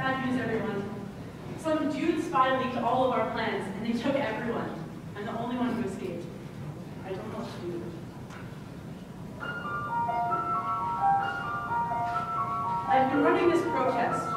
Bad news, everyone. Some dude spy leaked all of our plans, and they took everyone. I'm the only one who escaped. I don't know what to do. I've been running this protest